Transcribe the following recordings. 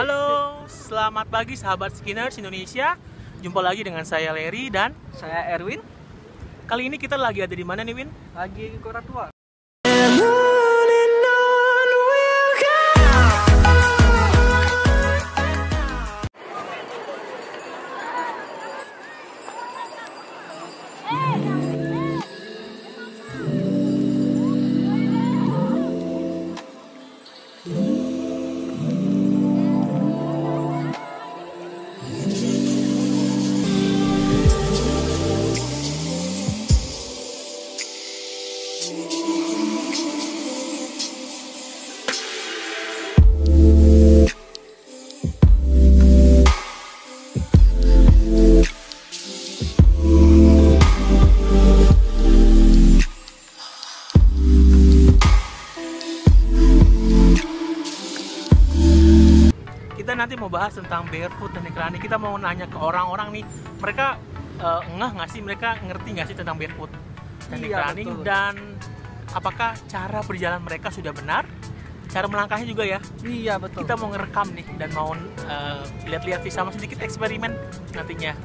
Halo, selamat pagi sahabat Skinners Indonesia. Jumpa lagi dengan saya Larry dan Saya Erwin, kali ini kita lagi ada di mana nih Win? lagi ke Kota Tua. Kita nanti mau bahas tentang barefoot teknik running. Kita mau nanya ke orang-orang nih, mereka eh, ngeh nggak sih, mereka ngerti nggak sih tentang barefoot teknik Iya, running betul. dan apakah cara berjalan mereka sudah benar? Cara melangkahnya juga ya. Iya betul. Kita mau ngerekam nih dan mau eh, lihat-lihat sih sama sedikit eksperimen nantinya.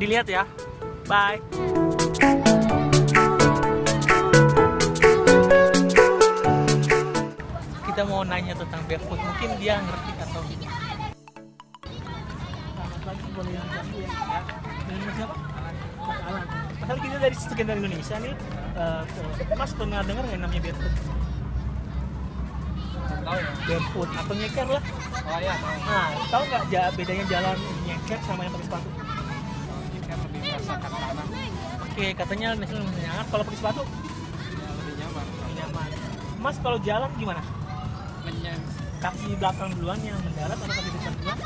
Dilihat ya. Bye. Kita mau nanya tentang barefoot, mungkin dia ngerti boleh yang ganggu ya? Dengan siapa? Mas Alan. Mas Alan, kita dari sekitar Indonesia nih. ke- Mas pernah dengar nggak namanya barefoot? Tahu ya? Barefoot atau nyeker lah. Oh iya, tahu. Nah, tahu nggak ja- bedanya jalan nyeker sama yang pakai sepatu? Kan lebih merasakan tanah, Oke, katanya nasional menyenangkan. Kalau pakai sepatu ya, lebih nyaman. lebih nyaman. Mas kalau jalan gimana? Menyen Kaki belakang duluan yang mendarat atau kaki depan duluan?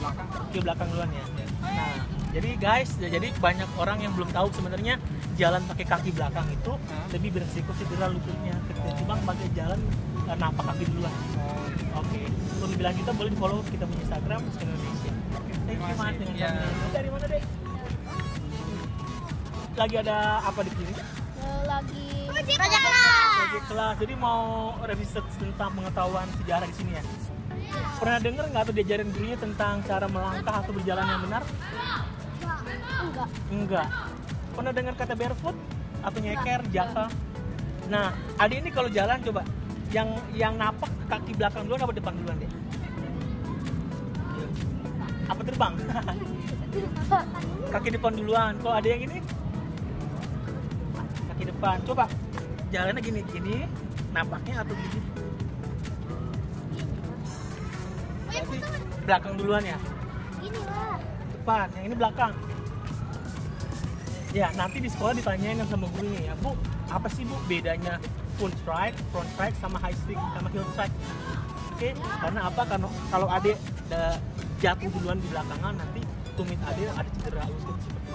Belakang. Kaki belakang duluan ya. Nah, jadi guys, ya, jadi banyak orang yang belum tahu sebenarnya jalan pakai kaki belakang itu Hah? lebih beresiko cedera lututnya ketimbang pakai jalan eh, napak kaki duluan. Oh, Oke, untuk lebih lanjut kita boleh di follow kita punya Instagram Skin Indonesia. Oke, thank you kasih. dengan kami. Dari mana deh? Lagi ada apa di sini? Eh, lagi kelas. Lagi kelas, jadi mau research tentang pengetahuan sejarah di sini ya. Pernah dengar nggak atau diajarin gurunya tentang cara melangkah atau berjalan yang benar? Enggak. Enggak. Pernah dengar kata barefoot atau nyeker, jaka? Nah, adik ini kalau jalan coba yang yang napak kaki belakang duluan apa depan duluan deh? Apa terbang? kaki depan duluan. Kalau ada yang ini kaki depan. Coba jalannya gini gini, napaknya atau gini? Belakang duluan ya Ini lah. depan, yang ini belakang. Ya, nanti di sekolah ditanyain yang sama gurunya ya, Bu, apa sih Bu bedanya full strike, front strike, sama high stick, sama heel strike? Oke, karena apa? Karena kalau adik jatuh duluan di belakangan, nanti tumit adik ada cedera lutut seperti itu.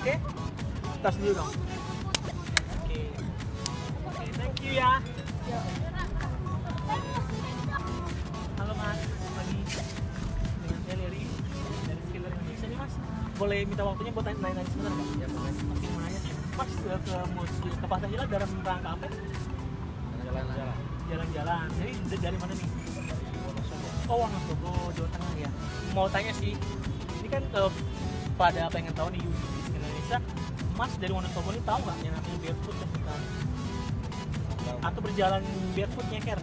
Oke? Tas dulu dong. Oke. Oke, thank you ya. Halo Mas, pagi. Leri dari Skiller Indonesia nih Mas. Boleh minta waktunya buat nanya-nanya sebentar nggak? Ya, boleh. Oke, mau nanya. Mas ke, ke museum ke Pasar Hilang dalam rangka apa? jalan-jalan. Jalan-jalan. Jadi dari mana nih? Oh, Wonosobo, Jawa Tengah ya. Mau tanya sih, ini kan eh, pada pengen tahu nih di Indonesia, Mas dari Wonosobo ini tahu nggak yang namanya barefoot dan bukan? Atau berjalan barefoot nyeker?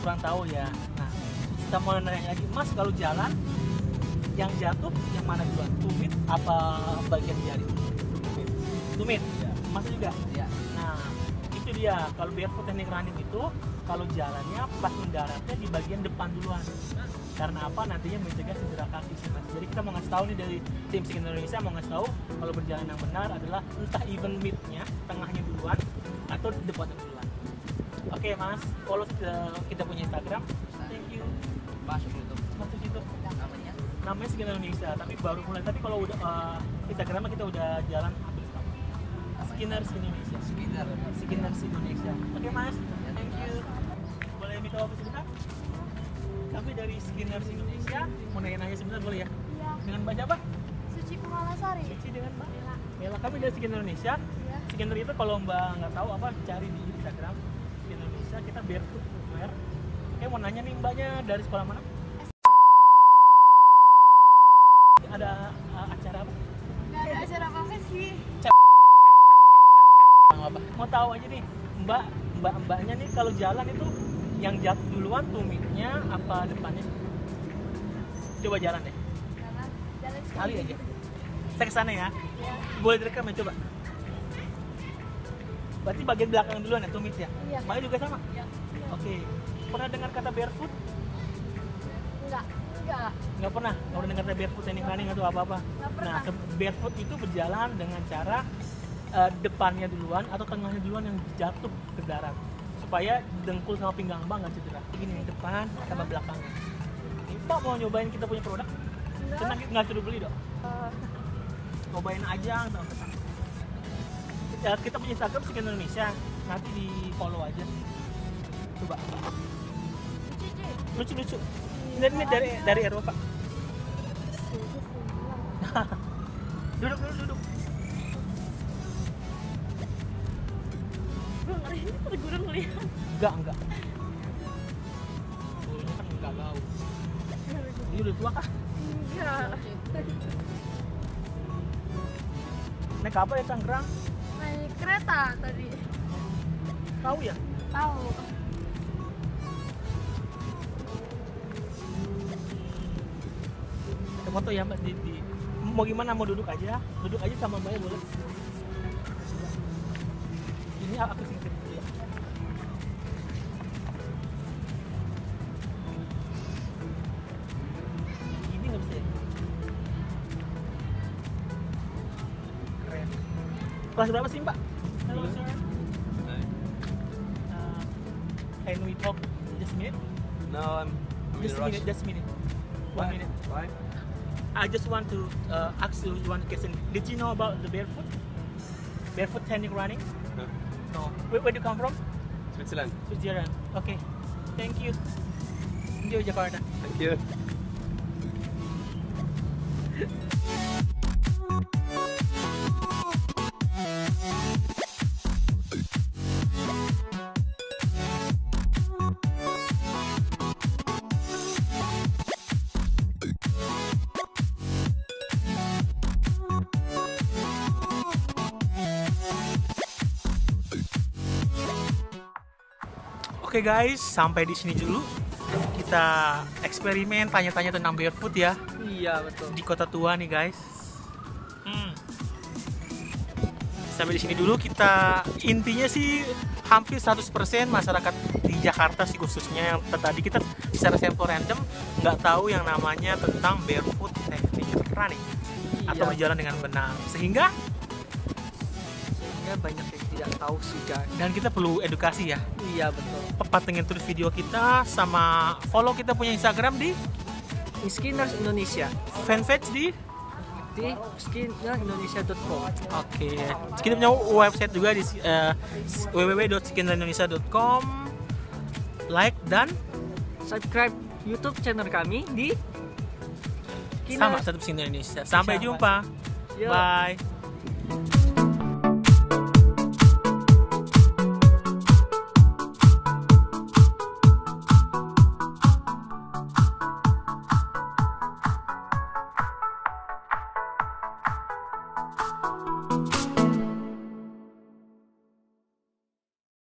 kurang tahu ya. Nah, kita mau nanya lagi, Mas kalau jalan yang jatuh yang mana duluan? Tumit apa bagian jari? Tumit. Tumit. Mas juga. Iya. Nah, itu dia. Kalau barefoot teknik running itu kalau jalannya pas mendaratnya di bagian depan duluan. Karena apa? Nantinya mencegah cedera kaki sih mas. Jadi kita mau ngasih tahu nih dari tim Skin Indonesia mau ngasih tahu kalau berjalan yang benar adalah entah even midnya, tengahnya duluan atau depannya duluan. Oke mas, follow kita, kita punya Instagram. Thank you. Masuk itu. Masuk situ. Namanya? Namanya Indonesia, tapi baru mulai. Tapi kalau udah uh, Instagramnya kita udah jalan hampir setahun. Skinner Indonesia. Sekitar. Skinner Indonesia. Oke mas, thank you. Boleh minta waktu sebentar? Kami dari Skinner Indonesia mau nanya-nanya sebentar boleh ya? Iya. Dengan Mbak siapa? Suci Kumalasari. Suci dengan Mbak Bella. Bella. Kami dari Skinner Indonesia. Iya. Skinner itu kalau Mbak nggak tahu apa cari di Instagram Skinner Indonesia kita barefoot footwear Oke, mau nanya nih mbaknya dari sekolah mana? Ada uh, acara apa? Gak ada acara apa sih. apa? Mau tahu aja nih, mbak mbak mbaknya nih kalau jalan itu yang jatuh duluan tumitnya apa depannya? Coba jalan deh, Jalan, jalan sekali aja. Saya ke sana ya. Ya. Boleh direkam ya coba. Berarti bagian belakang duluan ya tumit ya? Iya. Mbaknya juga sama? Ya. Oke. Pernah dengar kata barefoot? Enggak. Enggak. Nggak pernah. Nggak pernah dengar kata barefoot running running atau apa-apa. Nah, barefoot itu berjalan dengan cara eh, depannya duluan atau tengahnya duluan yang jatuh ke darat supaya dengkul sama pinggang abang nggak cedera. Gini depan sama belakangnya. Ini Pak mau nyobain kita punya produk? Tenang, nggak suruh beli dong. Eh, Cobain aja usah. Ya, kita punya Instagram Skin Indonesia. Nanti di follow aja. Coba. Lucu, Ci. Lucu-lucu. Ini, ini dari dari Eropa. Duduk duduk duduk. Gue ngeri, gurun ngeliat. Enggak, enggak. Bulunya kan enggak bau. Ini udah tua kah? Enggak. Naik apa ya Tangerang? Naik kereta tadi. Tahu ya? Tahu. Kita foto ya Mbak di, di- Mau gimana? Mau duduk aja? Duduk aja sama Mbaknya boleh. Ini aku singkir dulu ya. Ini nggak bisa ya? Keren. Kelas berapa sih Mbak? Halo, sir. Uh, can we talk just a minute? No, I'm, I'm Just a minute, just a minute. One minute. Why? I just want to uh, ask you one question. Did you know about the barefoot? Barefoot technique running? No. No. Where, where do you come from? Switzerland. Switzerland. Okay. Thank you. Enjoy Jakarta. Thank you. Oke guys, sampai di sini dulu. Kita eksperimen tanya-tanya tentang barefoot ya Iya betul. di kota tua nih guys. Hmm. Sampai di sini dulu kita intinya sih hampir 100% masyarakat di Jakarta sih khususnya yang tadi kita secara sampel random nggak tahu yang namanya tentang barefoot technique running atau Iya. berjalan dengan benar sehingga Sehingga banyak yang tidak tahu sih guys. dan kita perlu edukasi ya Iya betul. pantengin terus video kita sama follow kita punya Instagram di Skinners Indonesia fanpage di di skinnersindonesia.com. Oke, kita punya website juga di uh, www.skinlandindonesia.com. Like dan Subscribe YouTube channel kami di sama Skinners. tetap Skin Indonesia. Sampai Sama. jumpa. Yuk. Bye.